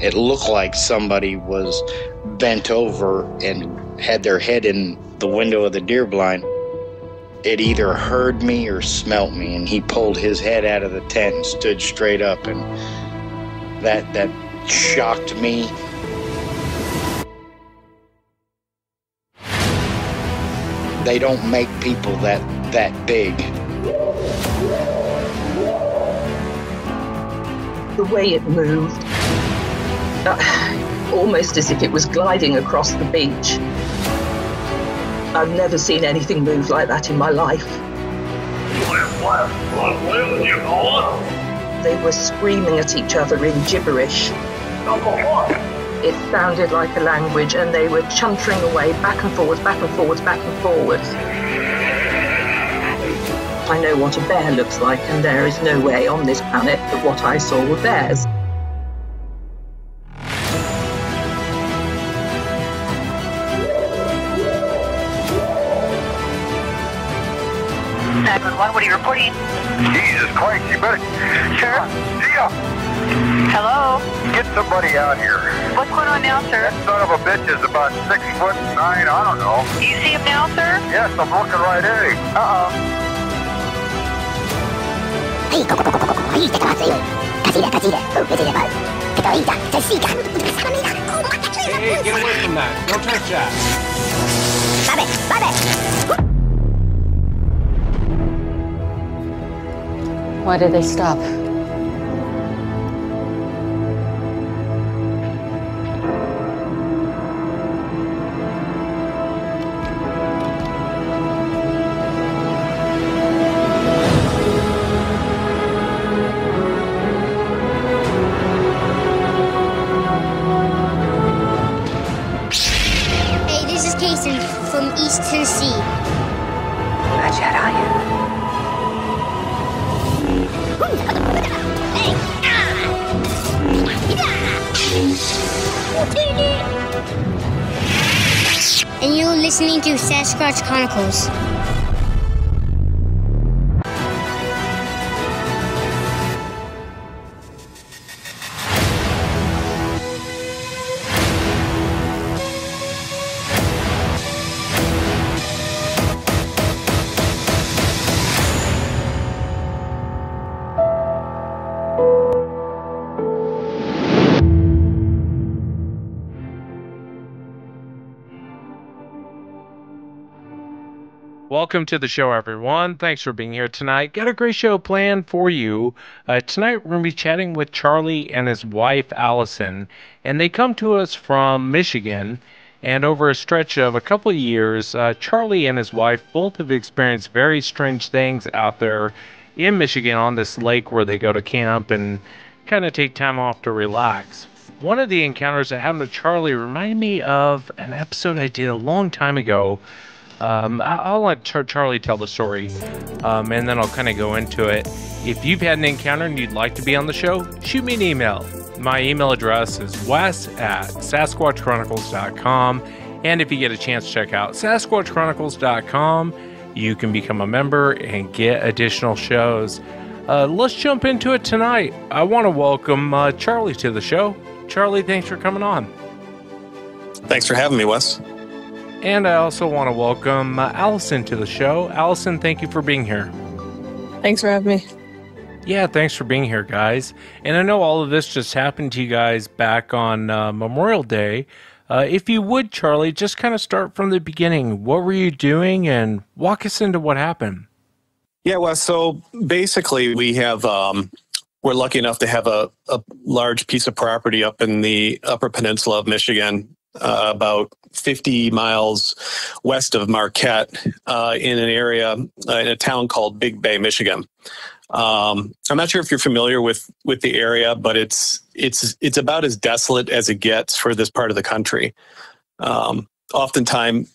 it looked like somebody was bent over and had their head in the window of the deer blind. It either heard me or smelt me, and he pulled his head out of the tent and stood straight up, and that that shocked me. They don't make people that that big. The way it moved, almost as if it was gliding across the beach. I've never seen anything move like that in my life. They were screaming at each other in gibberish. It sounded like a language, and they were chuntering away back and forwards, back and forwards, back and forwards. I know what a bear looks like, and there is no way on this planet that what I saw were bears. 911. What are you reporting? Jesus Christ, you better... Sir? Yeah. Hello? Get somebody out here. What's going on now, sir? That son of a bitch is about six foot nine, I don't know. Do you see him now, sir? Yes, I'm looking right at him. Uh-oh. Hey, go, go, go, go, go, go. Hey, take Oh, a hey, get away from that. Don't touch that. Why did they stop? Sasquatch Welcome to the show, everyone. Thanks for being here tonight. Got a great show planned for you. Uh, tonight, we're going to be chatting with Charlie and his wife, Allison, and they come to us from Michigan. And over a stretch of a couple of years, uh, Charlie and his wife both have experienced very strange things out there in Michigan on this lake where they go to camp and kind of take time off to relax. One of the encounters that happened to Charlie reminded me of an episode I did a long time ago um, I'll let Char- Charlie tell the story, um, and then I'll kind of go into it. If you've had an encounter and you'd like to be on the show, shoot me an email. My email address is wes at sasquatchchronicles.com. And if you get a chance, to check out sasquatchchronicles.com. You can become a member and get additional shows. Uh, let's jump into it tonight. I want to welcome uh, Charlie to the show. Charlie, thanks for coming on. Thanks for having me, Wes. And I also want to welcome uh, Allison to the show. Allison, thank you for being here. Thanks for having me. Yeah, thanks for being here, guys. And I know all of this just happened to you guys back on uh, Memorial Day. Uh, if you would, Charlie, just kind of start from the beginning. What were you doing and walk us into what happened? Yeah, well, so basically, we have um, we're lucky enough to have a, a large piece of property up in the Upper Peninsula of Michigan, uh, about 50 miles west of Marquette, uh, in an area uh, in a town called Big Bay, Michigan. Um, I'm not sure if you're familiar with with the area, but it's it's it's about as desolate as it gets for this part of the country. Um, oftentimes,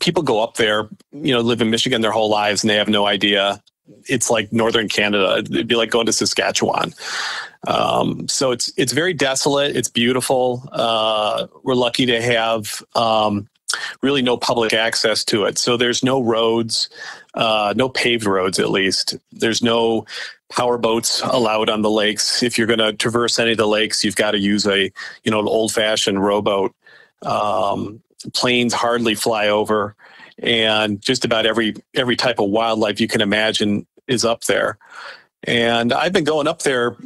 people go up there, you know, live in Michigan their whole lives, and they have no idea. It's like northern Canada. It'd be like going to Saskatchewan. Um, so it's it's very desolate. It's beautiful. Uh, we're lucky to have um, really no public access to it. So there's no roads, uh, no paved roads at least. There's no power boats allowed on the lakes. If you're going to traverse any of the lakes, you've got to use a you know an old fashioned rowboat. Um, planes hardly fly over, and just about every every type of wildlife you can imagine is up there. And I've been going up there,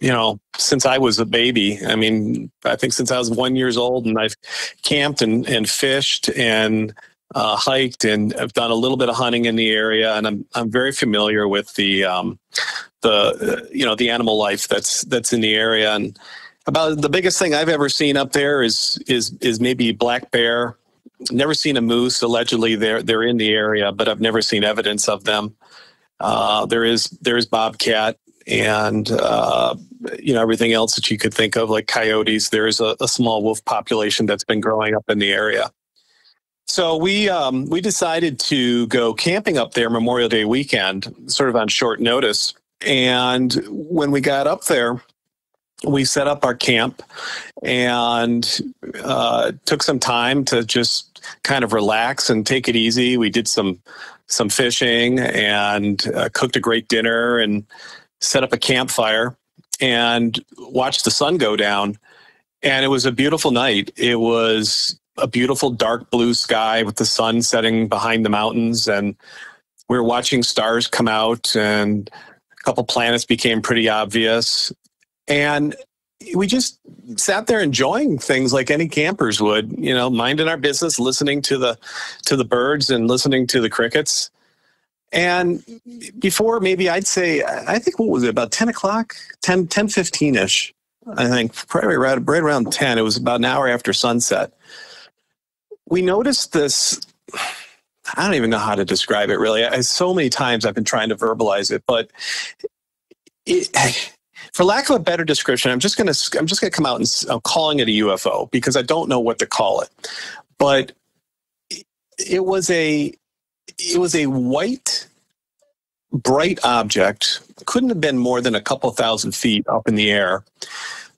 you know, since I was a baby. I mean, I think since I was one years old, and I've camped and, and fished and uh, hiked and I've done a little bit of hunting in the area, and I'm I'm very familiar with the um, the you know the animal life that's that's in the area. And about the biggest thing I've ever seen up there is is is maybe black bear. Never seen a moose. Allegedly, they're they're in the area, but I've never seen evidence of them. Uh, there is there is bobcat and uh, you know everything else that you could think of like coyotes. There is a, a, small wolf population that's been growing up in the area. So we um, we decided to go camping up there Memorial Day weekend, sort of on short notice. And when we got up there, we set up our camp and uh, took some time to just kind of relax and take it easy. We did some some fishing and uh, cooked a great dinner and set up a campfire and watched the sun go down. And it was a beautiful night. It was a beautiful dark blue sky with the sun setting behind the mountains. And we were watching stars come out, and a couple planets became pretty obvious. And we just sat there enjoying things like any campers would, you know, minding our business, listening to the to the birds and listening to the crickets. And before maybe I'd say I think what was it about 10 o'clock 10 10 15 ish I think probably right, right around 10 it was about an hour after sunset we noticed this I don't even know how to describe it really I, so many times I've been trying to verbalize it but it, for lack of a better description, I'm just gonna I'm just gonna come out and I'm calling it a UFO because I don't know what to call it. But it was a it was a white bright object couldn't have been more than a couple thousand feet up in the air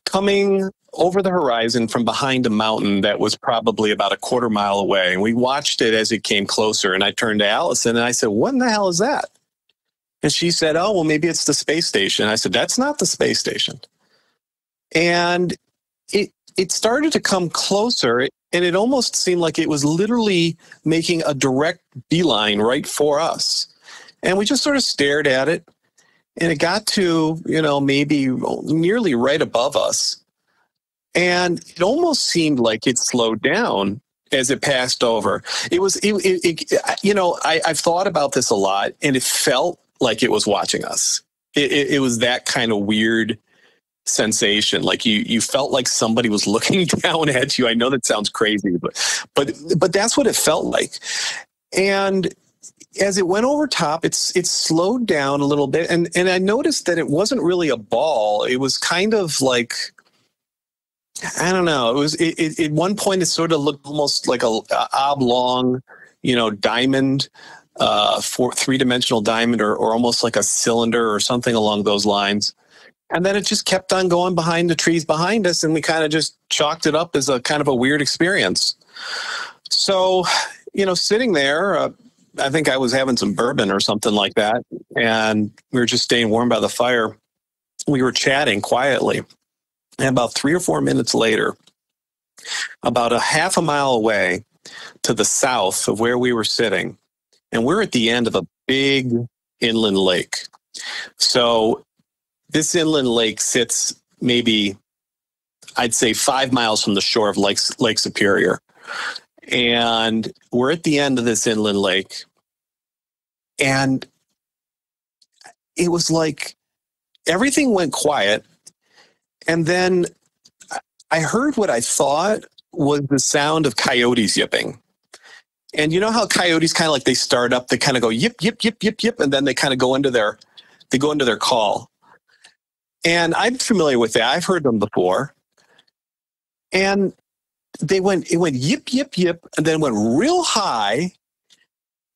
coming over the horizon from behind a mountain that was probably about a quarter mile away and we watched it as it came closer and i turned to allison and i said what in the hell is that and she said, Oh, well, maybe it's the space station. I said, That's not the space station. And it it started to come closer and it almost seemed like it was literally making a direct beeline right for us. And we just sort of stared at it and it got to, you know, maybe nearly right above us. And it almost seemed like it slowed down as it passed over. It was, it, it, it you know, I, I've thought about this a lot and it felt like it was watching us. It, it, it was that kind of weird sensation. Like you you felt like somebody was looking down at you. I know that sounds crazy but but but that's what it felt like. And as it went over top it's it slowed down a little bit. And and i noticed that it wasn't really a ball. It was kind of like i don't know. It was it, it at one point it sort of looked almost like a, a oblong you know diamond uh, four, three-dimensional diamond or, or almost like a cylinder or something along those lines. And then it just kept on going behind the trees behind us, and we kind of just chalked it up as a kind of a weird experience. So, you know, sitting there, uh, I think I was having some bourbon or something like that, and we were just staying warm by the fire. We were chatting quietly. And about three or four minutes later, about a half a mile away to the south of where we were sitting, and we're at the end of a big inland lake. So this inland lake sits maybe, I'd say, five miles from the shore of Lake, lake Superior. And we're at the end of this inland lake. And it was like everything went quiet. And then I heard what I thought was the sound of coyotes yipping. And you know how coyotes kind of like they start up, they kind of go yip yip yip yip yip, and then they kind of go into their they go into their call. And I'm familiar with that. I've heard them before. And they went it went yip yip yip, and then went real high,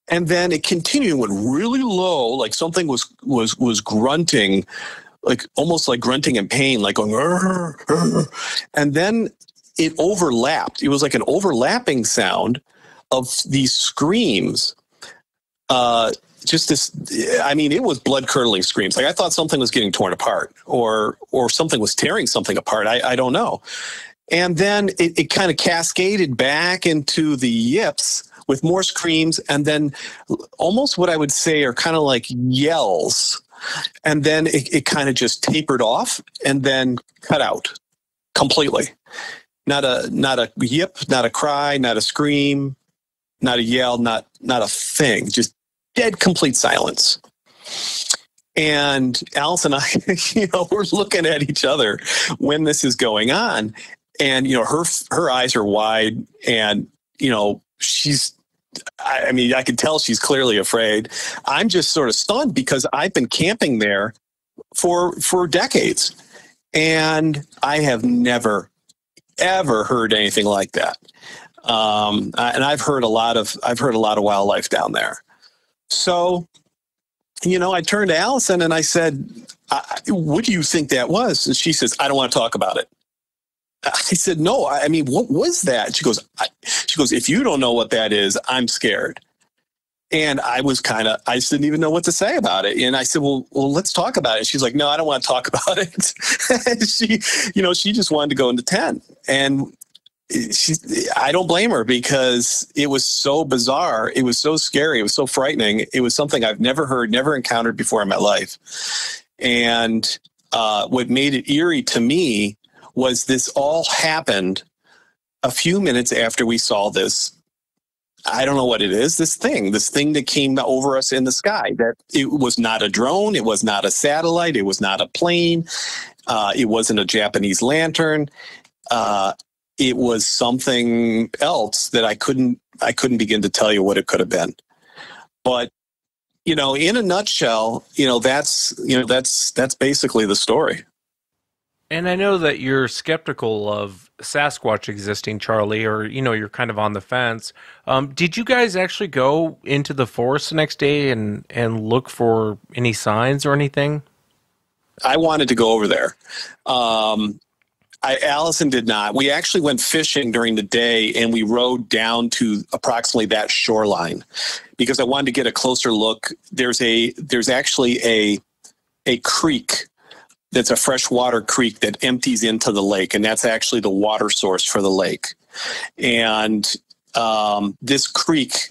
and then it continued and went really low, like something was was was grunting, like almost like grunting in pain, like going, Rrr, Rrr. and then it overlapped. It was like an overlapping sound of these screams uh, just this. I mean, it was blood curdling screams. Like I thought something was getting torn apart, or or something was tearing something apart. I, I don't know. And then it, it kind of cascaded back into the yips with more screams, and then almost what I would say are kind of like yells. And then it, it kind of just tapered off and then cut out completely. Not a not a yip, not a cry, not a scream, not a yell, not not a thing. Just dead complete silence. And Alice and I, you know, we're looking at each other when this is going on. And, you know, her her eyes are wide and, you know, she's I mean, I can tell she's clearly afraid. I'm just sort of stunned because I've been camping there for for decades. And I have never ever heard anything like that. Um, and I've heard a lot of I've heard a lot of wildlife down there. So, you know, I turned to Allison and I said, "What do you think that was?" And she says, "I don't want to talk about it." I said, "No, I mean, what was that?" She goes, "She goes, if you don't know what that is, I'm scared." And I was kind of, I just didn't even know what to say about it. And I said, well, well, let's talk about it. She's like, no, I don't want to talk about it. she, you know, she just wanted to go into tent. And she, I don't blame her because it was so bizarre. It was so scary. It was so frightening. It was something I've never heard, never encountered before in my life. And uh, what made it eerie to me was this all happened a few minutes after we saw this I don't know what it is, this thing, this thing that came over us in the sky. That it was not a drone, it was not a satellite, it was not a plane, uh, it wasn't a Japanese lantern. Uh, it was something else that I couldn't I couldn't begin to tell you what it could have been. But you know, in a nutshell, you know, that's you know, that's that's basically the story. And I know that you're skeptical of Sasquatch existing, Charlie, or you know, you're kind of on the fence. Um, did you guys actually go into the forest the next day and and look for any signs or anything? I wanted to go over there. Um, I, Allison did not. We actually went fishing during the day and we rode down to approximately that shoreline because I wanted to get a closer look. There's a there's actually a a creek that's a freshwater creek that empties into the lake, and that's actually the water source for the lake. And um, this creek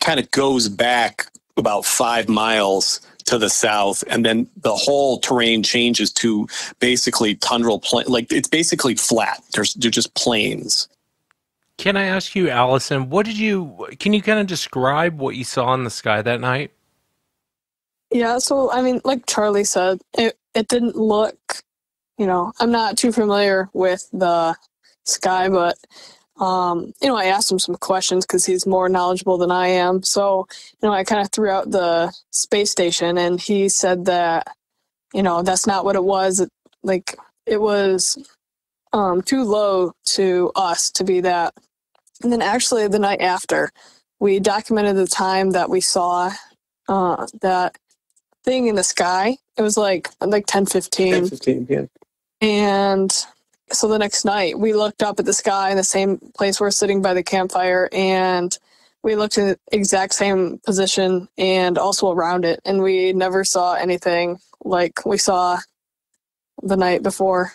kind of goes back about five miles to the south, and then the whole terrain changes to basically tundral plain. Like it's basically flat. There's they're just plains. Can I ask you, Allison, what did you? Can you kind of describe what you saw in the sky that night? Yeah, so I mean, like Charlie said, it it didn't look, you know, I'm not too familiar with the sky, but um, you know, I asked him some questions because he's more knowledgeable than I am. So, you know, I kind of threw out the space station, and he said that, you know, that's not what it was. Like, it was um, too low to us to be that. And then, actually, the night after, we documented the time that we saw uh, that thing in the sky. It was like like 10 15. 10, 15 yeah. And so the next night we looked up at the sky in the same place we're sitting by the campfire and we looked in the exact same position and also around it and we never saw anything like we saw the night before.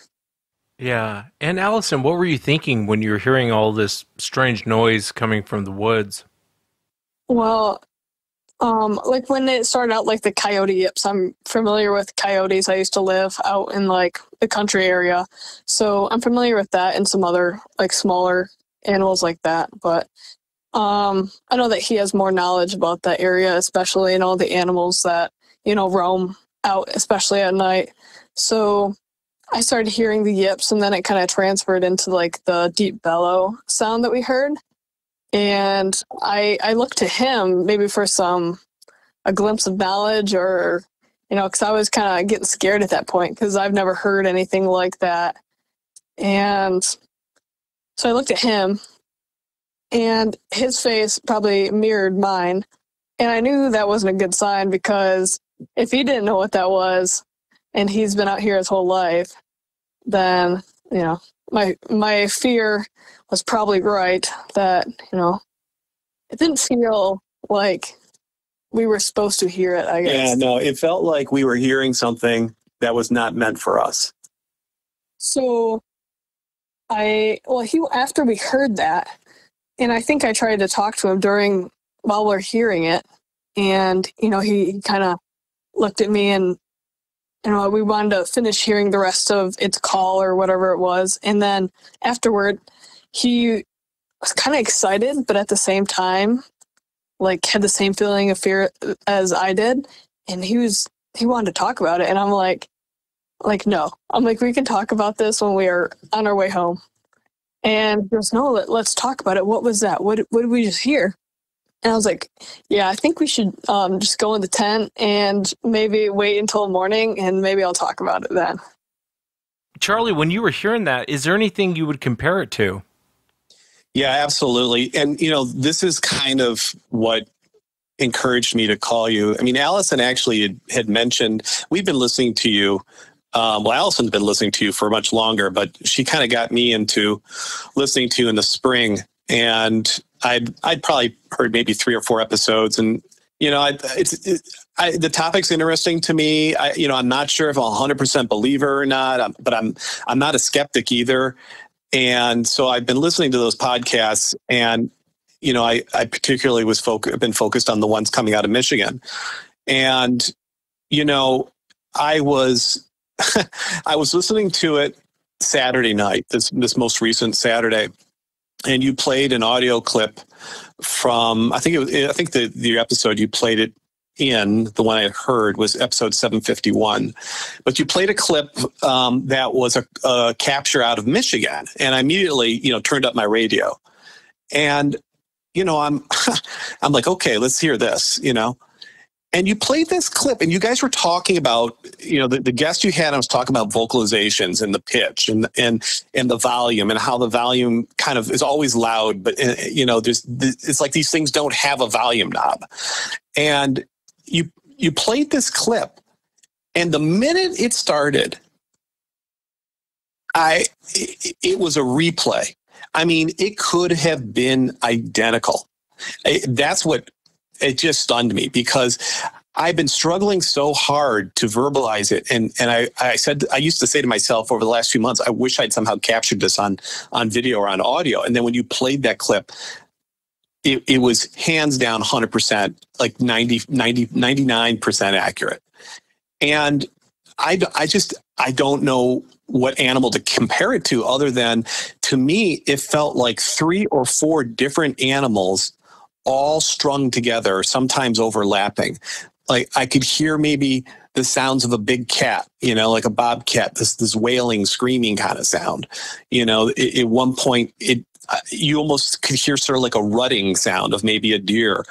Yeah. And Allison, what were you thinking when you were hearing all this strange noise coming from the woods? Well, um, like when it started out, like the coyote yips, I'm familiar with coyotes. I used to live out in like the country area, so I'm familiar with that and some other like smaller animals like that. But um, I know that he has more knowledge about that area, especially and all the animals that you know roam out, especially at night. So I started hearing the yips, and then it kind of transferred into like the deep bellow sound that we heard and I I looked to him maybe for some a glimpse of knowledge or you know because I was kind of getting scared at that point because I've never heard anything like that, and so I looked at him, and his face probably mirrored mine, and I knew that wasn't a good sign because if he didn't know what that was, and he's been out here his whole life, then you know my my fear was probably right that you know it didn't feel like we were supposed to hear it. I guess. Yeah, no, it felt like we were hearing something that was not meant for us. So I well he after we heard that, and I think I tried to talk to him during while we're hearing it, and you know he, he kind of looked at me and you uh, know we wanted to finish hearing the rest of its call or whatever it was, and then afterward he was kind of excited, but at the same time like had the same feeling of fear as I did, and he was he wanted to talk about it, and I'm like, like no, I'm like we can talk about this when we are on our way home, and he goes no, let, let's talk about it. What was that? What what did we just hear? And I was like, yeah, I think we should um, just go in the tent and maybe wait until morning, and maybe I'll talk about it then. Charlie, when you were hearing that, is there anything you would compare it to? Yeah, absolutely. And, you know, this is kind of what encouraged me to call you. I mean, Allison actually had, had mentioned, we've been listening to you. Um, well, Allison's been listening to you for much longer, but she kind of got me into listening to you in the spring. And I'd, I'd probably heard maybe three or four episodes. And, you know, I, it's, it, I, the topic's interesting to me. I, you know, I'm not sure if I'm a hundred percent believer or not, um, but I'm, I'm not a skeptic either. And so I've been listening to those podcasts and you know, I, I particularly was focused, been focused on the ones coming out of Michigan. And, you know, I was, I was listening to it Saturday night, this, this most recent Saturday, and you played an audio clip from, I think it was, I think the, the episode you played it in the one I heard was episode 751. But you played a clip um, that was a, a, capture out of Michigan, and I immediately, you know, turned up my radio, and you know, I'm, I'm like, okay, let's hear this, you know. And you played this clip, and you guys were talking about, you know, the, the guest you had. I was talking about vocalizations and the pitch and and and the volume and how the volume kind of is always loud, but uh, you know, there's it's like these things don't have a volume knob. And you you played this clip and the minute it started i it, it was a replay i mean it could have been identical that's what it just stunned me because I've been struggling so hard to verbalize it, and and I, I said I used to say to myself over the last few months, I wish I'd somehow captured this on on video or on audio. And then when you played that clip, it, it was hands down 100%, like 90, 90, 99% accurate. And I, I just, I don't know what animal to compare it to other than to me, it felt like three or four different animals all strung together, sometimes overlapping. Like I could hear maybe the sounds of a big cat, you know, like a bobcat, this this wailing, screaming kind of sound. You know, it, at one point it uh, you almost could hear sort of like a rutting sound of maybe a deer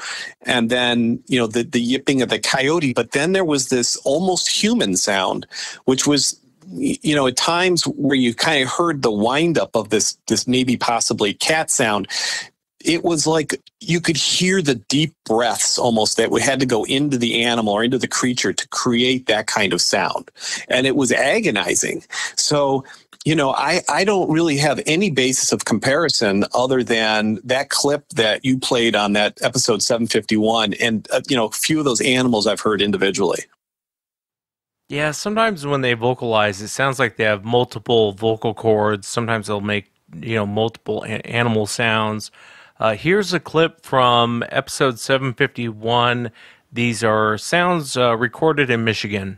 and then you know the, the yipping of the coyote but then there was this almost human sound which was you know at times where you kind of heard the wind up of this this maybe possibly cat sound it was like you could hear the deep breaths almost that we had to go into the animal or into the creature to create that kind of sound and it was agonizing so you know, I, I don't really have any basis of comparison other than that clip that you played on that episode 751 and, uh, you know, a few of those animals I've heard individually. Yeah, sometimes when they vocalize, it sounds like they have multiple vocal cords. Sometimes they'll make, you know, multiple a- animal sounds. Uh, here's a clip from episode 751. These are sounds uh, recorded in Michigan.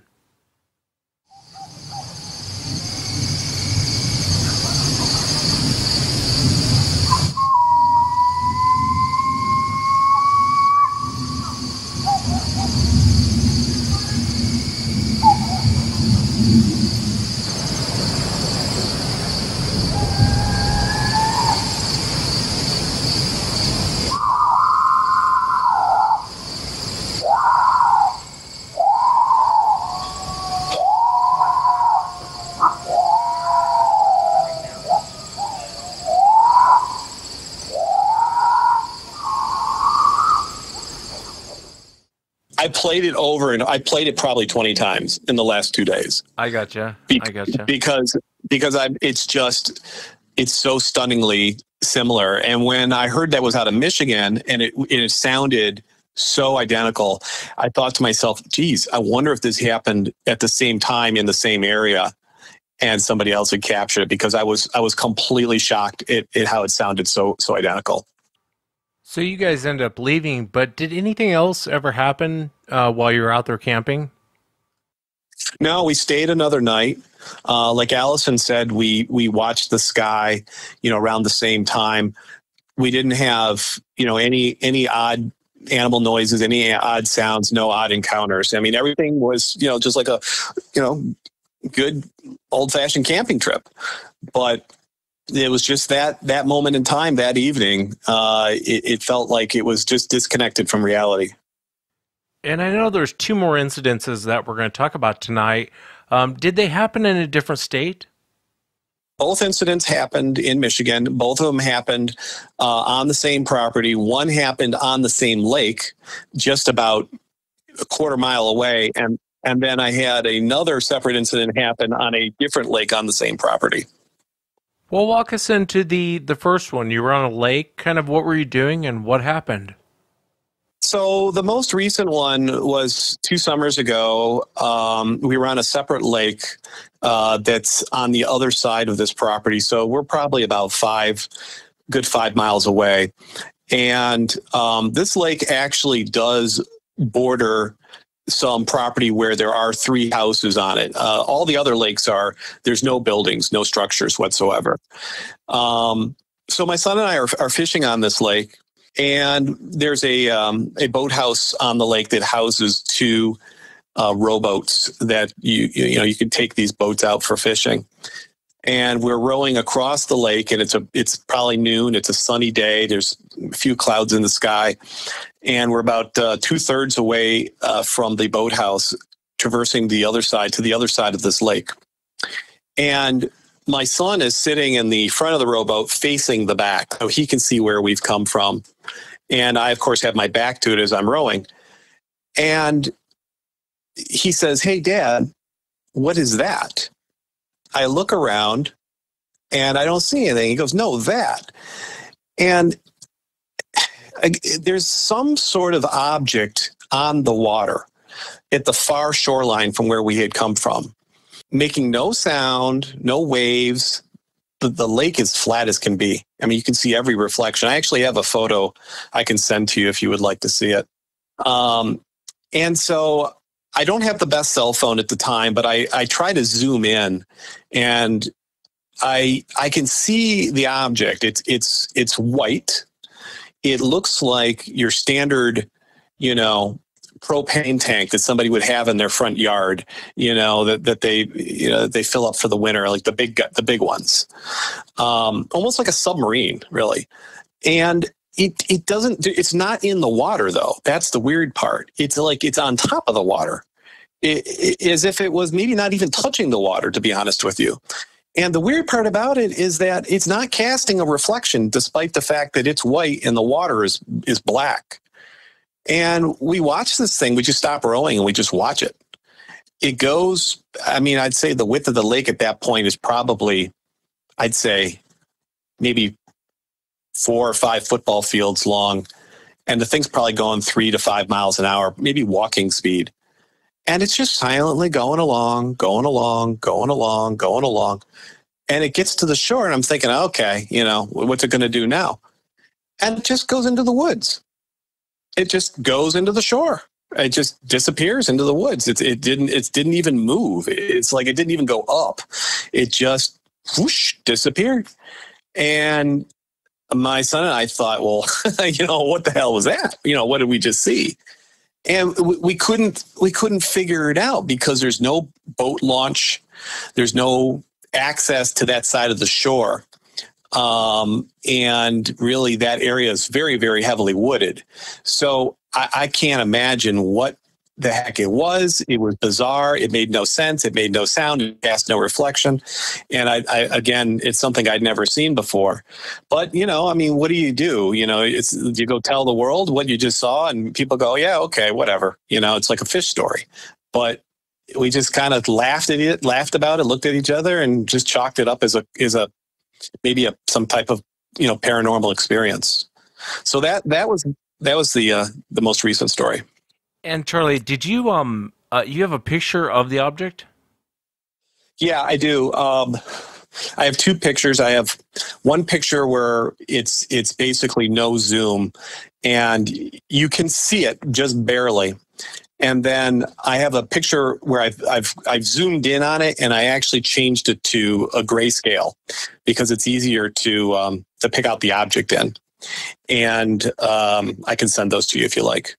I played it over and I played it probably 20 times in the last two days. I gotcha. Be- I gotcha. Because, because I, it's just, it's so stunningly similar. And when I heard that was out of Michigan and it, it sounded so identical. I thought to myself, geez, I wonder if this happened at the same time in the same area and somebody else had captured it because I was I was completely shocked at, at how it sounded so so identical. So you guys end up leaving, but did anything else ever happen uh, while you were out there camping? No, we stayed another night. Uh, like Allison said, we we watched the sky, you know, around the same time. We didn't have, you know, any any odd animal noises, any odd sounds, no odd encounters. I mean, everything was, you know, just like a, you know, good old fashioned camping trip. But it was just that that moment in time that evening. Uh, it, it felt like it was just disconnected from reality. And I know there's two more incidences that we're going to talk about tonight. Um, did they happen in a different state? Both incidents happened in Michigan. Both of them happened uh, on the same property. One happened on the same lake, just about a quarter mile away, and and then I had another separate incident happen on a different lake on the same property. Well, walk us into the the first one. You were on a lake. Kind of what were you doing, and what happened? So the most recent one was two summers ago. Um, we were on a separate lake uh, that's on the other side of this property. So we're probably about five, good five miles away. And um, this lake actually does border some property where there are three houses on it. Uh, all the other lakes are there's no buildings, no structures whatsoever. Um, so my son and I are, are fishing on this lake and there's a um, a boathouse on the lake that houses two uh, rowboats that you you know you can take these boats out for fishing. And we're rowing across the lake, and it's a it's probably noon. It's a sunny day. There's a few clouds in the sky, and we're about uh, two thirds away uh, from the boathouse, traversing the other side to the other side of this lake. And my son is sitting in the front of the rowboat facing the back so he can see where we've come from and i of course have my back to it as i'm rowing and he says hey dad what is that i look around and i don't see anything he goes no that and there's some sort of object on the water at the far shoreline from where we had come from making no sound, no waves. The, the lake is flat as can be. I mean, you can see every reflection. I actually have a photo I can send to you if you would like to see it. Um, and so I don't have the best cell phone at the time, but I, I try to zoom in and I I can see the object. It's it's it's white. It looks like your standard, you know, propane tank that somebody would have in their front yard, you know, that, that they, you know, they fill up for the winter, like the big, the big ones, um, almost like a submarine, really. And it, it doesn't, it's not in the water though. That's the weird part. It's like, it's on top of the water. It, it, as if it was maybe not even touching the water, to be honest with you. And the weird part about it is that it's not casting a reflection, despite the fact that it's white and the water is is black. And we watch this thing, we just stop rowing and we just watch it. It goes, I mean, I'd say the width of the lake at that point is probably, I'd say, maybe four or five football fields long. And the thing's probably going three to five miles an hour, maybe walking speed. And it's just silently going along, going along, going along, going along. And it gets to the shore, and I'm thinking, okay, you know, what's it going to do now? And it just goes into the woods it just goes into the shore. It just disappears into the woods. It, it didn't. It didn't even move. It's like it didn't even go up. It just whoosh disappeared. And my son and I thought, well, you know, what the hell was that? You know, what did we just see? And we, couldn't we couldn't figure it out because there's no boat launch. There's no access to that side of the shore. Um, and really, that area is very, very heavily wooded. So I, I can't imagine what the heck it was. It was bizarre. It made no sense. It made no sound. It cast no reflection. And I, I, again, it's something I'd never seen before. But you know, I mean, what do you do? You know, it's you go tell the world what you just saw, and people go, "Yeah, okay, whatever." You know, it's like a fish story. But we just kind of laughed at it, laughed about it, looked at each other, and just chalked it up as a as a maybe a some type of you know paranormal experience. So that that was that was the uh, the most recent story. And Charlie, did you um uh, you have a picture of the object? Yeah, I do. Um, I have two pictures. I have one picture where it's it's basically no zoom, and you can see it just barely. And then I have a picture where I've I've I've zoomed in on it, and I actually changed it to a grayscale because it's easier to um, to pick out the object in. And um, I can send those to you if you like.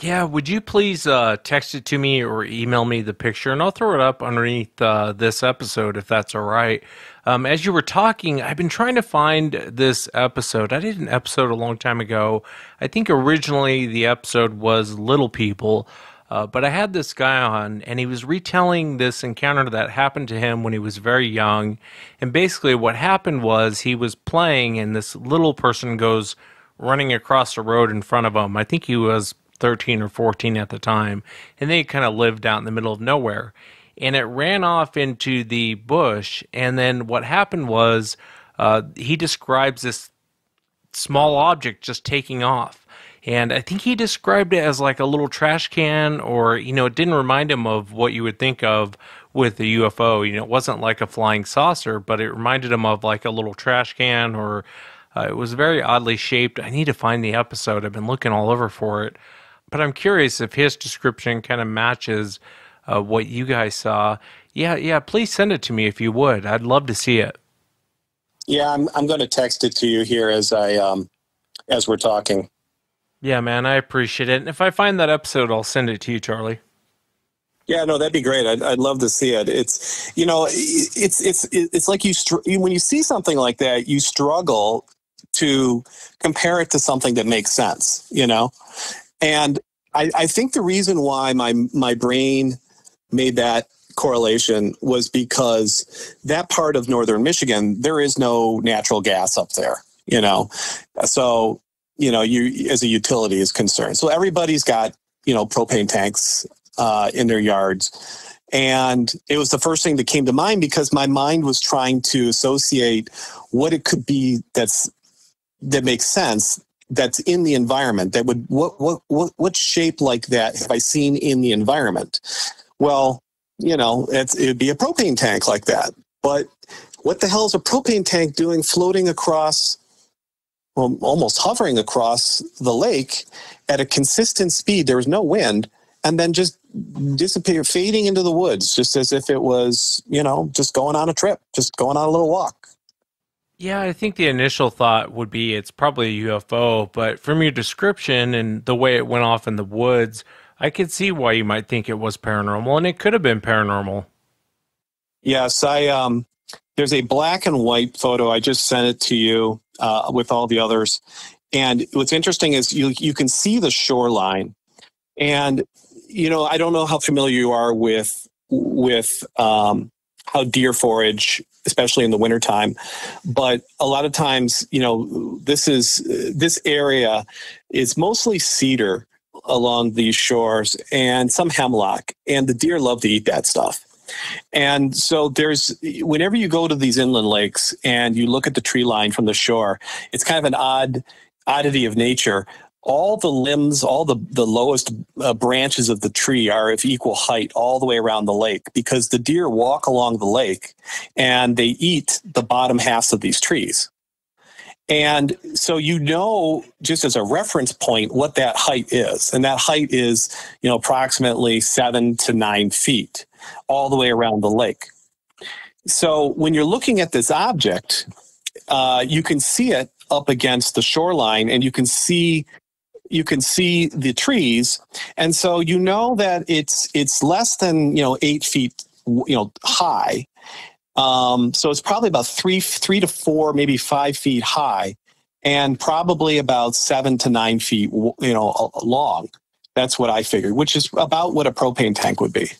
Yeah, would you please uh, text it to me or email me the picture, and I'll throw it up underneath uh, this episode if that's all right. Um, as you were talking, I've been trying to find this episode. I did an episode a long time ago. I think originally the episode was Little People, uh, but I had this guy on, and he was retelling this encounter that happened to him when he was very young. And basically, what happened was he was playing, and this little person goes running across the road in front of him. I think he was 13 or 14 at the time, and they kind of lived out in the middle of nowhere. And it ran off into the bush, and then what happened was uh, he describes this small object just taking off. And I think he described it as like a little trash can, or, you know, it didn't remind him of what you would think of with a UFO. You know, it wasn't like a flying saucer, but it reminded him of like a little trash can, or uh, it was very oddly shaped. I need to find the episode. I've been looking all over for it but I'm curious if his description kind of matches uh, what you guys saw. Yeah, yeah. Please send it to me if you would. I'd love to see it. Yeah, I'm I'm going to text it to you here as I um as we're talking. Yeah, man, I appreciate it. And if I find that episode, I'll send it to you, Charlie. Yeah, no, that'd be great. I'd, I'd love to see it. It's you know, it's it's it's like you str- when you see something like that, you struggle to compare it to something that makes sense. You know, and I, I think the reason why my my brain made that correlation was because that part of northern Michigan, there is no natural gas up there, you know. So, you know, you as a utility is concerned. So everybody's got, you know, propane tanks uh, in their yards. And it was the first thing that came to mind because my mind was trying to associate what it could be that's that makes sense that's in the environment that would what what what what shape like that have I seen in the environment? Well, you know, it's, it'd be a propane tank like that. But what the hell is a propane tank doing floating across, well, almost hovering across the lake at a consistent speed? There was no wind, and then just disappear, fading into the woods, just as if it was, you know, just going on a trip, just going on a little walk. Yeah, I think the initial thought would be it's probably a UFO, but from your description and the way it went off in the woods, I could see why you might think it was paranormal, and it could have been paranormal. Yes, I um, there's a black and white photo. I just sent it to you uh, with all the others, and what's interesting is you you can see the shoreline, and you know I don't know how familiar you are with with um, how deer forage especially in the wintertime. But a lot of times, you know, this is this area is mostly cedar along these shores and some hemlock, and the deer love to eat that stuff. And so there's whenever you go to these inland lakes and you look at the tree line from the shore, it's kind of an odd oddity of nature all the limbs, all the, the lowest uh, branches of the tree are of equal height all the way around the lake because the deer walk along the lake and they eat the bottom halves of these trees. And so you know, just as a reference point, what that height is. And that height is, you know, approximately seven to nine feet all the way around the lake. So when you're looking at this object, uh, you can see it up against the shoreline and you can see you can see the trees, and so you know that it's it's less than you know eight feet you know high. Um, so it's probably about three three to four, maybe five feet high, and probably about seven to nine feet you know long. That's what I figured, which is about what a propane tank would be.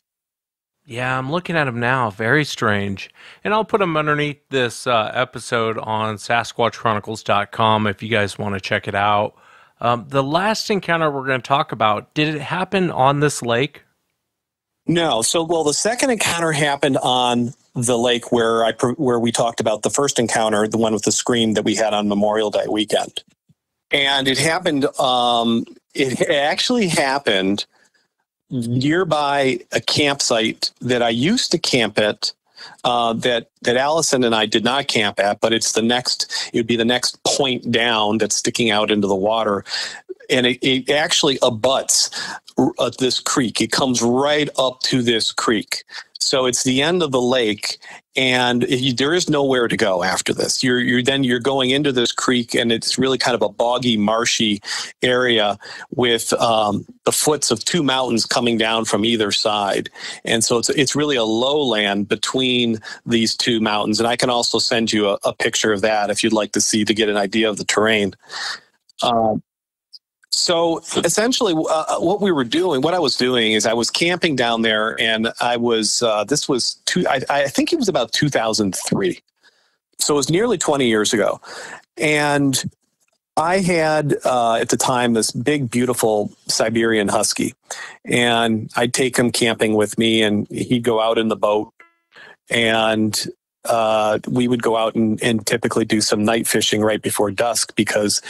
Yeah, I'm looking at them now. Very strange. And I'll put them underneath this uh, episode on SasquatchChronicles.com if you guys want to check it out. Um, the last encounter we're going to talk about, did it happen on this lake? No. So, well, the second encounter happened on the lake where I where we talked about the first encounter, the one with the scream that we had on Memorial Day weekend. and it happened. Um, it actually happened nearby a campsite that I used to camp at. Uh, that that Allison and I did not camp at, but it's the next. It would be the next point down that's sticking out into the water, and it, it actually abuts uh, this creek. It comes right up to this creek. So it's the end of the lake, and you, there is nowhere to go after this. You're you're then you're going into this creek, and it's really kind of a boggy, marshy area with um, the foots of two mountains coming down from either side, and so it's it's really a lowland between these two mountains. And I can also send you a, a picture of that if you'd like to see to get an idea of the terrain. Um, so essentially, uh, what we were doing, what I was doing is I was camping down there, and I was, uh, this was, two, I, I think it was about 2003. So it was nearly 20 years ago. And I had uh, at the time this big, beautiful Siberian Husky, and I'd take him camping with me, and he'd go out in the boat, and uh, we would go out and, and typically do some night fishing right before dusk because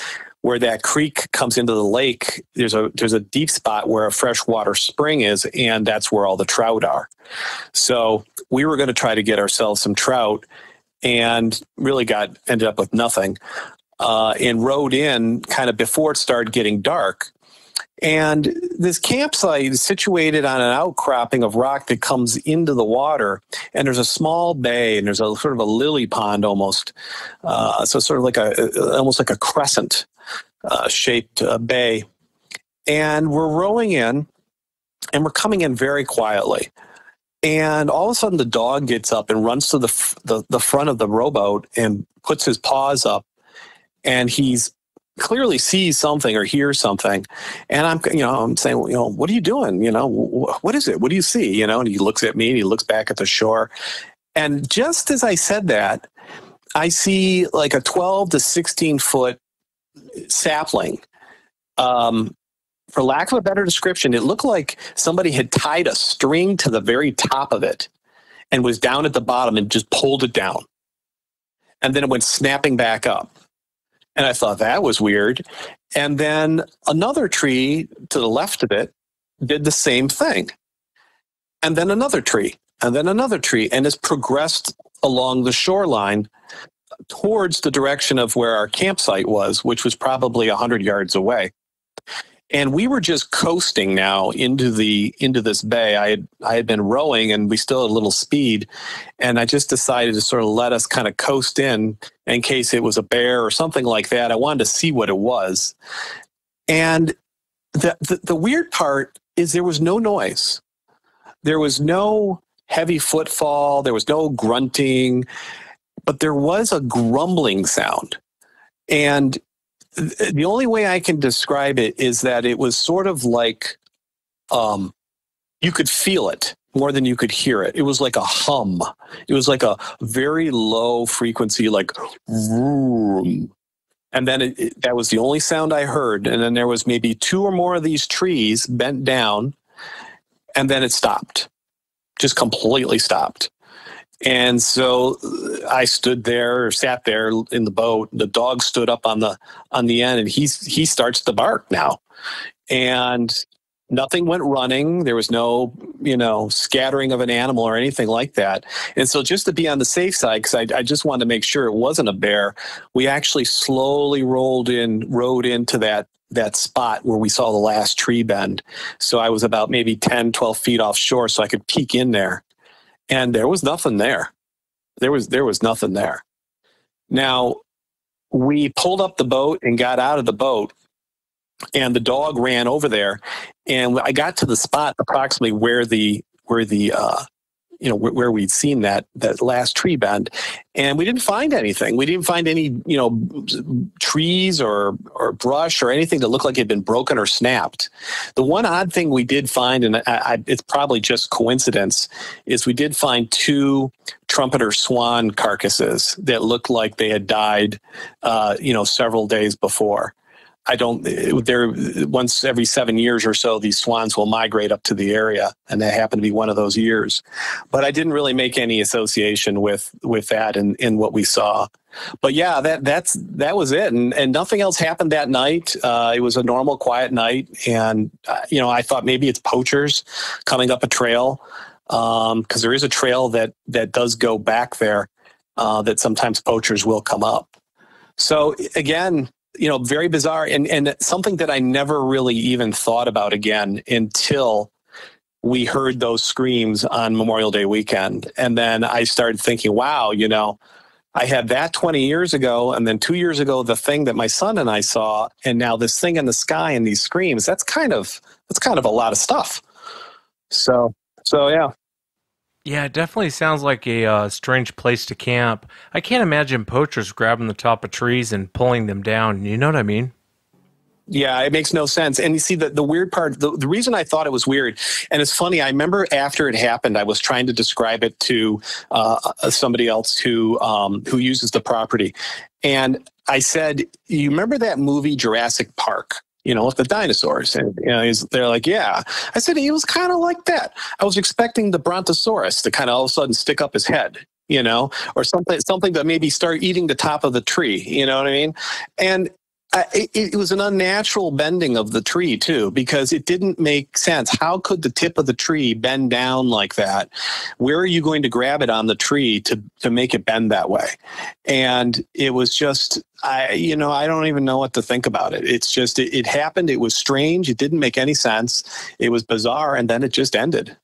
where that creek comes into the lake, there's a there's a deep spot where a freshwater spring is, and that's where all the trout are. So we were going to try to get ourselves some trout, and really got ended up with nothing. Uh, and rode in kind of before it started getting dark. And this campsite is situated on an outcropping of rock that comes into the water. And there's a small bay, and there's a sort of a lily pond almost. Uh, so sort of like a almost like a crescent uh, shaped uh, bay. And we're rowing in, and we're coming in very quietly. And all of a sudden, the dog gets up and runs to the, the, the front of the rowboat and puts his paws up. And he's clearly sees something or hears something. And I'm, you know, I'm saying, you know, what are you doing? You know, what is it? What do you see? You know, and he looks at me and he looks back at the shore. And just as I said that, I see like a 12 to 16 foot sapling. Um, for lack of a better description, it looked like somebody had tied a string to the very top of it and was down at the bottom and just pulled it down. And then it went snapping back up. And I thought that was weird. And then another tree to the left of it did the same thing. And then another tree, and then another tree, and has progressed along the shoreline towards the direction of where our campsite was, which was probably 100 yards away. And we were just coasting now into the into this bay. I had I had been rowing and we still had a little speed. And I just decided to sort of let us kind of coast in in case it was a bear or something like that. I wanted to see what it was. And the, the, the weird part is there was no noise. There was no heavy footfall. There was no grunting but there was a grumbling sound. And the only way I can describe it is that it was sort of like um, you could feel it more than you could hear it. It was like a hum. It was like a very low frequency, like vroom. And then it, it, that was the only sound I heard. And then there was maybe two or more of these trees bent down, and then it stopped, just completely stopped. And so uh, I stood there or sat there in the boat. The dog stood up on the on the end and he's he starts to bark now. And nothing went running. There was no, you know, scattering of an animal or anything like that. And so just to be on the safe side, because I, I just wanted to make sure it wasn't a bear, we actually slowly rolled in, rode into that that spot where we saw the last tree bend. So I was about maybe 10, 12 feet offshore so I could peek in there and there was nothing there. There was there was nothing there. Now we pulled up the boat and got out of the boat, and the dog ran over there, and I got to the spot approximately where the where the uh, you know where, we'd seen that that last tree bend. And we didn't find anything. We didn't find any you know trees or or brush or anything that looked like it had been broken or snapped. The one odd thing we did find and I, I, it's probably just coincidence is we did find two trumpeter swan carcasses that looked like they had died uh, you know several days before I don't. There, once every seven years or so, these swans will migrate up to the area, and that happened to be one of those years. But I didn't really make any association with with that in in what we saw. but yeah, that that's that was it, and and nothing else happened that night. Uh, it was a normal, quiet night, and uh, you know, I thought maybe it's poachers coming up a trail because um, there is a trail that that does go back there uh, that sometimes poachers will come up. So again, you know, very bizarre and and something that I never really even thought about again until we heard those screams on Memorial Day weekend, and then I started thinking, wow, you know. I had that 20 years ago, and then two years ago, the thing that my son and I saw, and now this thing in the sky and these screams. That's kind of that's kind of a lot of stuff. So so yeah. Yeah, it definitely sounds like a uh, strange place to camp. I can't imagine poachers grabbing the top of trees and pulling them down. You know what I mean? Yeah, it makes no sense. And you see, the, the weird part, the, the reason I thought it was weird, and it's funny, I remember after it happened, I was trying to describe it to uh, somebody else who, um, who uses the property. And I said, You remember that movie Jurassic Park? You know, with the dinosaurs. And you know, they're like, yeah. I said he was kind of like that. I was expecting the Brontosaurus to kind of all of a sudden stick up his head, you know, or something, something that maybe start eating the top of the tree. You know what I mean? And it, it, was an unnatural bending of the tree too because it didn't make sense. How could the tip of the tree bend down like that? Where are you going to grab it on the tree to to make it bend that way? And it was just i you know i don't even know what to think about it. It's just it, it happened. It was strange. It didn't make any sense. It was bizarre and then it just ended.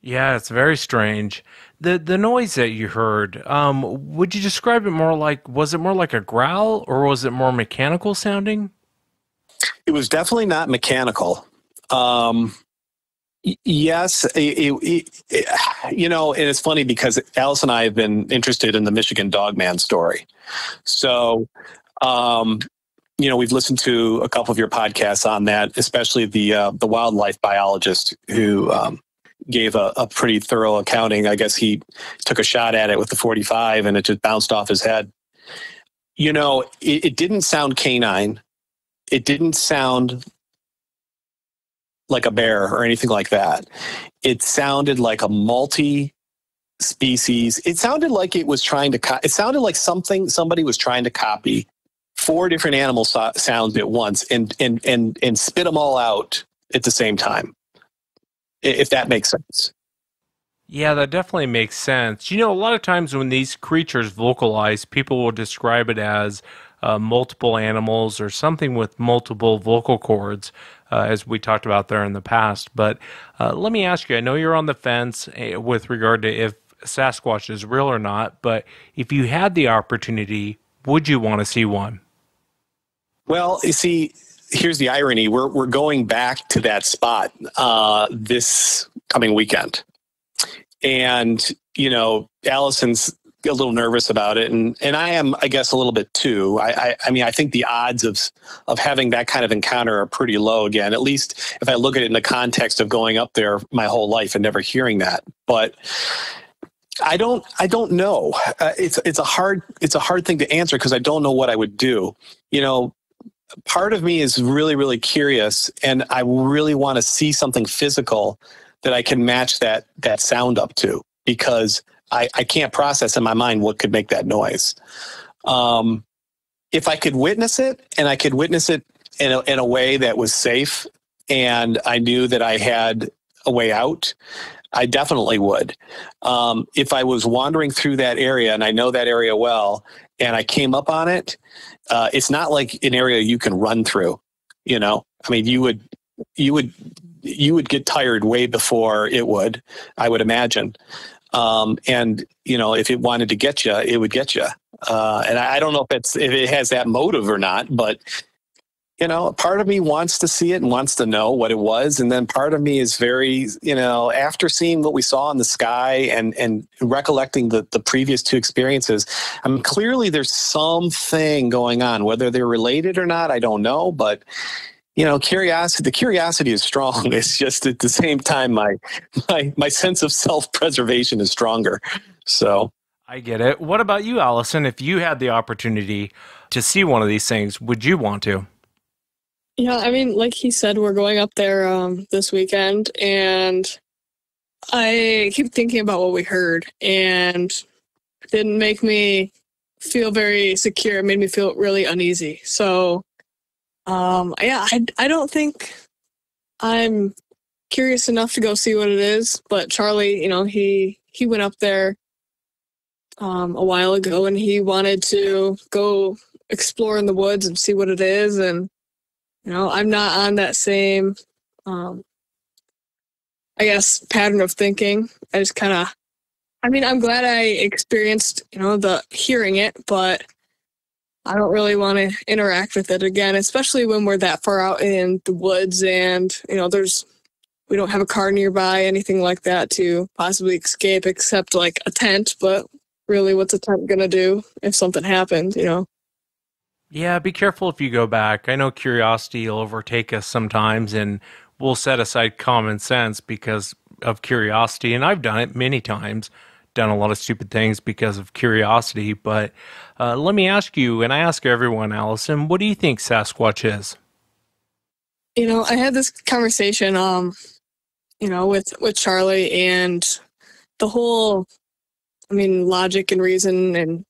Yeah, it's very strange. The the noise that you heard, um, would you describe it more like was it more like a growl or was it more mechanical sounding? It was definitely not mechanical. Um, yes, it, it, it, you know, and it's funny because Alice and I have been interested in the Michigan Dogman story. So, um, you know, we've listened to a couple of your podcasts on that, especially the uh, the wildlife biologist who um, gave a, a pretty thorough accounting. I guess he took a shot at it with the 45 and it just bounced off his head. You know, it, it didn't sound canine. It didn't sound like a bear or anything like that. It sounded like a multi species. It sounded like it was trying to, co- it sounded like something somebody was trying to copy four different animal so- sounds at once and, and, and, and spit them all out at the same time if that makes sense. Yeah, that definitely makes sense. You know, a lot of times when these creatures vocalize, people will describe it as uh, multiple animals or something with multiple vocal cords, uh, as we talked about there in the past. But uh, let me ask you I know you're on the fence eh, with regard to if Sasquatch is real or not, but if you had the opportunity, would you want to see one? Well, you see, here's the irony: we're we're going back to that spot uh, this coming weekend, and you know, Allison's a little nervous about it, and and I am, I guess, a little bit too. I, I, I mean, I think the odds of of having that kind of encounter are pretty low. Again, at least if I look at it in the context of going up there my whole life and never hearing that, but. I don't. I don't know. Uh, it's it's a hard it's a hard thing to answer because I don't know what I would do. You know, part of me is really, really curious, and I really want to see something physical that I can match that that sound up to because I, I can't process in my mind what could make that noise. Um, if I could witness it, and I could witness it in a, in a way that was safe, and I knew that I had a way out, I definitely would. Um, if I was wandering through that area, and I know that area well, and I came up on it, uh, it's not like an area you can run through. You know, I mean, you would, you would, you would get tired way before it would. I would imagine. Um, and you know, if it wanted to get you, it would get you. Uh, and I, I don't know if it's if it has that motive or not, but you know, part of me wants to see it and wants to know what it was, and then part of me is very, you know, after seeing what we saw in the sky and and recollecting the the previous two experiences, I mean, clearly there's something going on. Whether they're related or not, I don't know, but you know, curiosity. The curiosity is strong. It's just at the same time, my my my sense of self preservation is stronger. So. I get it. What about you, Allison? If you had the opportunity to see one of these things, would you want to? Yeah, I mean, like he said, we're going up there um, this weekend, and I keep thinking about what we heard, and didn't make me feel very secure. It made me feel really uneasy. So, um, yeah, I, I don't think I'm curious enough to go see what it is. But Charlie, you know, he he went up there um, a while ago and he wanted to go explore in the woods and see what it is. And you know, I'm not on that same, um, I guess, pattern of thinking. I just kind of I mean, I'm glad I experienced, you know, the hearing it, but I don't really want to interact with it again, especially when we're that far out in the woods and, you know, there's we don't have a car nearby, anything like that to possibly escape except like a tent, but really what's a tent going to do if something happened, you know? Yeah, be careful if you go back. I know curiosity will overtake us sometimes and we'll set aside common sense because of curiosity and I've done it many times done a lot of stupid things because of curiosity. But uh, let me ask you, and I ask everyone, Allison, what do you think Sasquatch is? You know, I had this conversation, um, you know, with with Charlie, and the whole, I mean, logic and reason, and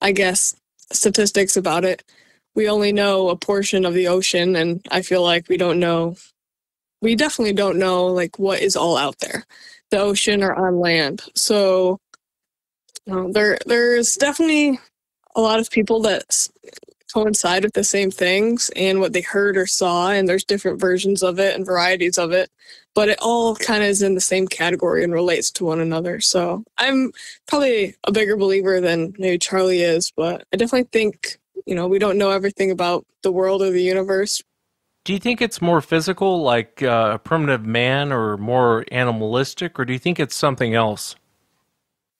I guess statistics about it. We only know a portion of the ocean, and I feel like we don't know. We definitely don't know like what is all out there the ocean or on land. So there there's definitely a lot of people that coincide with the same things and what they heard or saw and there's different versions of it and varieties of it but it all kind of is in the same category and relates to one another so i'm probably a bigger believer than maybe charlie is but i definitely think you know we don't know everything about the world or the universe do you think it's more physical, like uh, a primitive man, or more animalistic, or do you think it's something else?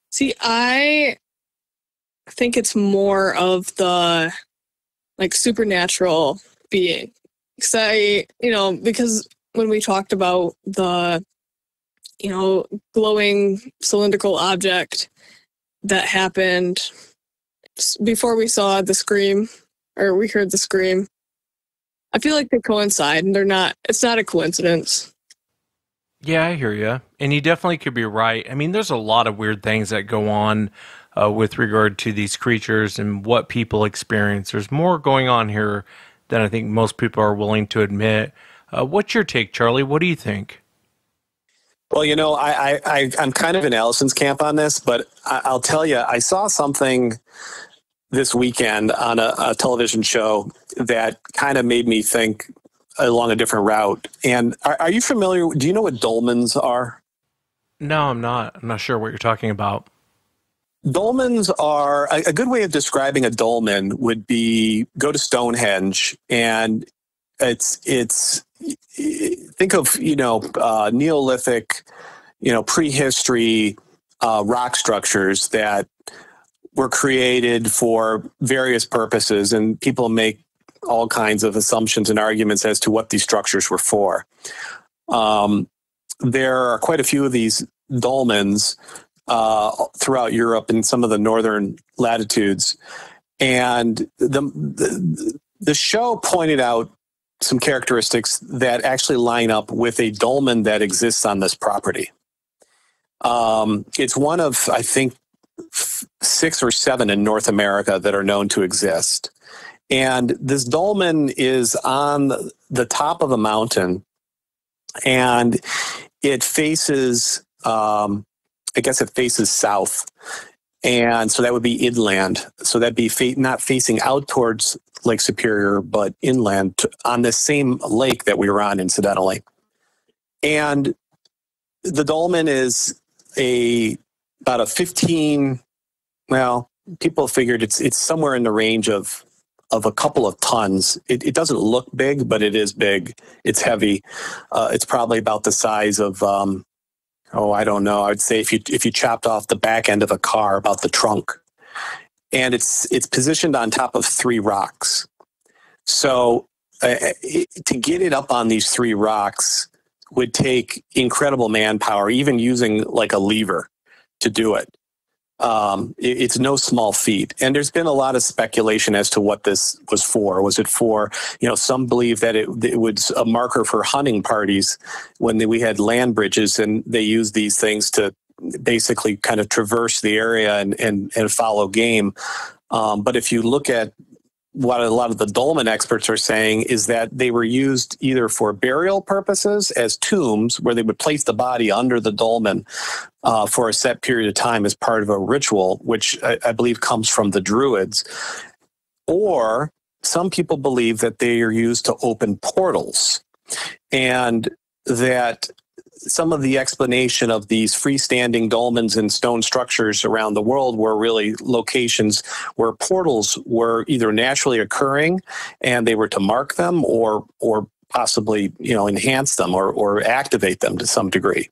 See, I think it's more of the like supernatural being. Because I, you know, because when we talked about the, you know, glowing cylindrical object that happened before we saw the scream or we heard the scream, I feel like they coincide and they're not, it's not a coincidence. Yeah, I hear you. And you definitely could be right. I mean, there's a lot of weird things that go on uh, with regard to these creatures and what people experience. There's more going on here than I think most people are willing to admit. Uh, what's your take, Charlie? What do you think? Well, you know, I, I, I am kind of in Allison's camp on this, but I, I'll tell you, I saw something this weekend on a, a television show that kind of made me think along a different route. And are, are, you familiar? Do you know what dolmens are? No, I'm not. I'm not sure what you're talking about. Dolmens are a, good way of describing a dolmen would be go to Stonehenge and it's it's think of you know uh, Neolithic, you know prehistory uh, rock structures that were created for various purposes, and people make all kinds of assumptions and arguments as to what these structures were for. Um, there are quite a few of these dolmens uh, throughout Europe and some of the northern latitudes, and the, the the show pointed out some characteristics that actually line up with a dolmen that exists on this property. Um, it's one of, I think, six or seven in North America that are known to exist. And this dolmen is on the top of a mountain and it faces, um, I guess it faces south. And so that would be inland. So that'd be fa- not facing out towards Lake Superior, but inland to, on the same lake that we were on, incidentally. And the dolmen is a about a 15 well people figured it's it's somewhere in the range of of a couple of tons it, it doesn't look big but it is big it's heavy uh, it's probably about the size of um, oh i don't know i would say if you if you chopped off the back end of a car about the trunk and it's it's positioned on top of three rocks so uh, to get it up on these three rocks would take incredible manpower even using like a lever to do it. Um, it, it's no small feat. And there's been a lot of speculation as to what this was for. Was it for, you know, some believe that it, it was a marker for hunting parties when we had land bridges and they used these things to basically kind of traverse the area and, and, and follow game. Um, but if you look at what a lot of the dolmen experts are saying is that they were used either for burial purposes as tombs, where they would place the body under the dolmen uh, for a set period of time as part of a ritual, which I, I believe comes from the Druids, or some people believe that they are used to open portals, and that some of the explanation of these freestanding dolmens and stone structures around the world were really locations where portals were either naturally occurring and they were to mark them or or possibly you know enhance them or, or activate them to some degree.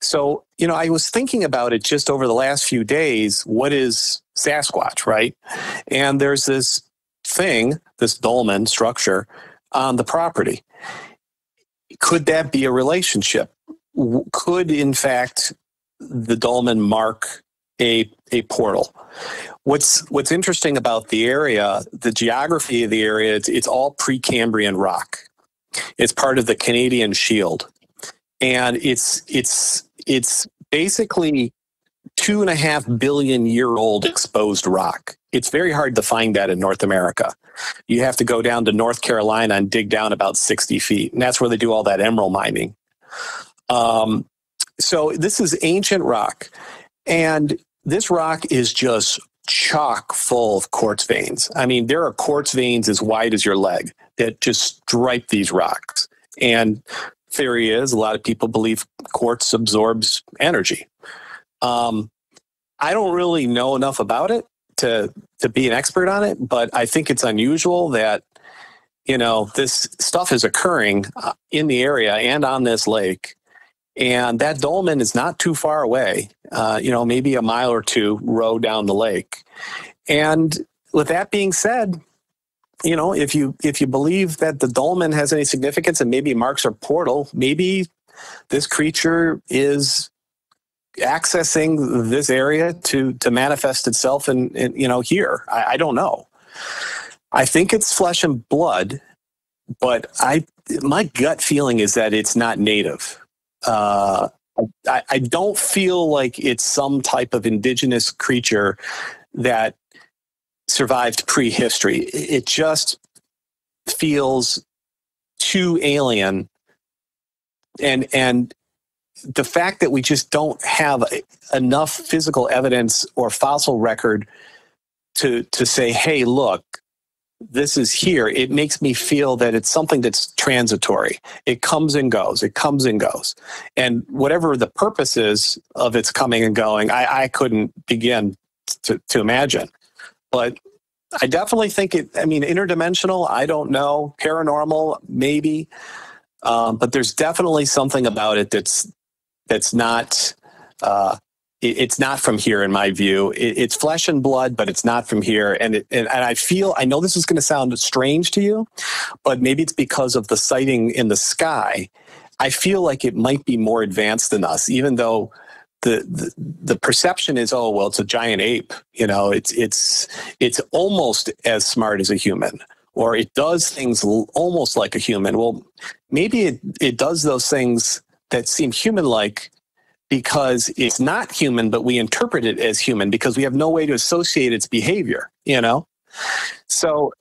So you know i was thinking about it just over the last few days what is sasquatch right? And there's this thing this dolmen structure on the property. Could that be a relationship? Could in fact the dolmen mark a a portal? What's what's interesting about the area the geography of the area it's, it's all precambrian rock it's part of the canadian shield. And it's it's it's basically two and a half billion year old exposed rock. It's very hard to find that in north america. You have to go down to north carolina and dig down about 60 feet and that's where they do all that emerald mining. Um, so this is ancient rock, and this rock is just chock full of quartz veins. I mean, there are quartz veins as wide as your leg that just stripe these rocks. And theory is a lot of people believe quartz absorbs energy. Um, I don't really know enough about it to to be an expert on it, but I think it's unusual that you know this stuff is occurring uh, in the area and on this lake and that dolmen is not too far away, uh, you know, maybe a mile or two row down the lake. And with that being said, you know, if you if you believe that the dolmen has any significance and maybe marks a portal, maybe this creature is accessing this area to to manifest itself in you know here. I, I don't know. I think it's flesh and blood, but I my gut feeling is that it's not native uh, I, I don't feel like it's some type of indigenous creature that survived prehistory. It just feels too alien, and and the fact that we just don't have enough physical evidence or fossil record to to say, hey, look, this is here, it makes me feel that it's something that's transitory. It comes and goes. It comes and goes. And whatever the purpose is of its coming and going, I, I couldn't begin to, to imagine. But I definitely think it, I mean, interdimensional, I don't know. Paranormal, maybe. Um, but there's definitely something about it that's that's not uh, it's not from here in my view it's flesh and blood but it's not from here and, it, and, and i feel i know this is going to sound strange to you but maybe it's because of the sighting in the sky i feel like it might be more advanced than us even though the, the, perception is oh well it's a giant ape you know it's it's it's almost as smart as a human or it does things almost like a human well maybe it, it does those things that seem human like because it's not human, but we interpret it as human because we have no way to associate its behavior, you know? So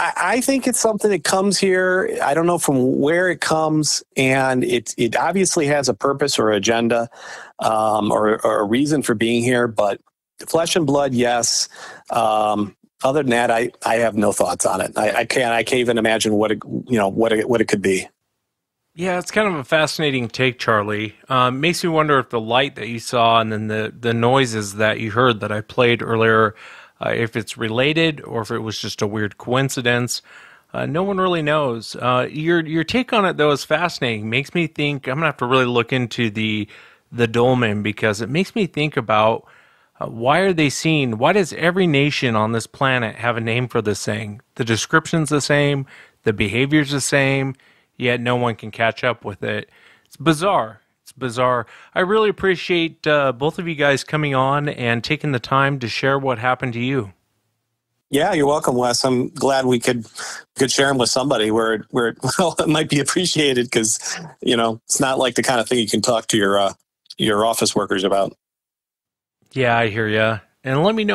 I, I think it's something that comes here. I don't know from where it comes, and it, it obviously has a purpose or agenda um, or, or, a reason for being here, but flesh and blood, yes. Um, other than that, I, I have no thoughts on it. I, I can't I can't even imagine what it, you know what it, what it could be. Yeah, it's kind of a fascinating take, Charlie. Um, makes me wonder if the light that you saw and then the, the noises that you heard that I played earlier, uh, if it's related or if it was just a weird coincidence. Uh, no one really knows. Uh, your your take on it though is fascinating. Makes me think. I'm gonna have to really look into the the dolmen because it makes me think about uh, why are they seen? Why does every nation on this planet have a name for this thing? The description's the same. The behavior's the same yet no one can catch up with it. It's bizarre. Bizarre. I really appreciate uh, both of you guys coming on and taking the time to share what happened to you. Yeah, you're welcome, Wes. I'm glad we could could share them with somebody where where well it might be appreciated because you know it's not like the kind of thing you can talk to your uh, your office workers about. Yeah, I hear you. And let me know.